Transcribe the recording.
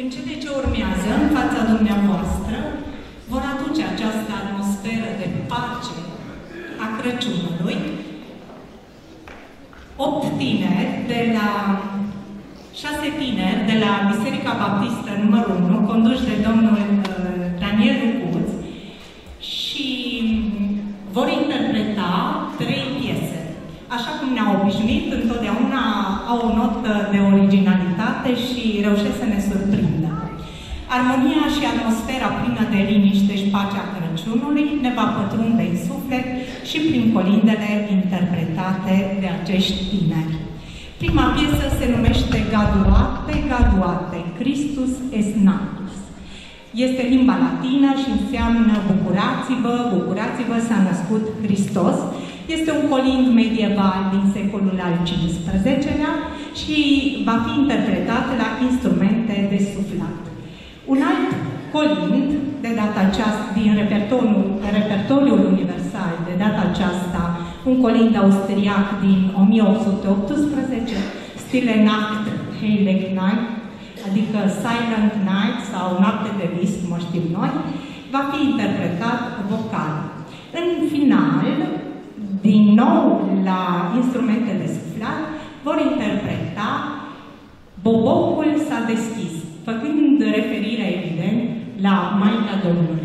În cele ce urmează, în fața dumneavoastră, vor aduce această atmosferă de pace a Crăciunului, opt tineri de la șase tineri de la Biserica Baptistă numărul 1, conduși de domnul uh, Daniel Lucuț, și vor interpreta trei piese. Așa cum ne-au obișnuit, întotdeauna au o notă de originalitate și reușesc să ne surprindă. Armonia și atmosfera plină de liniște și pacea Crăciunului ne va pătrunde în suflet și prin colindele interpretate de acești tineri. Prima piesă se numește Gaduate, Gaduate, Christus es natus. Este limba latină și înseamnă bucurați-vă, bucurați-vă, s-a născut Hristos. Este un colind medieval din secolul al XV-lea și va fi interpretat la instrumente de suflat. Un alt colind, de data aceasta, din repertoriul, repertoriul universal, de data aceasta, un colind austriac din 1818, Stille Nacht, Heilig Night, adică Silent Night sau Noapte de vis, cum știm noi, va fi interpretat vocal. În final, din nou la instrumentele suflat, vor interpreta Bobocul s-a deschis, făcând referire, evident, la Maica Domnului.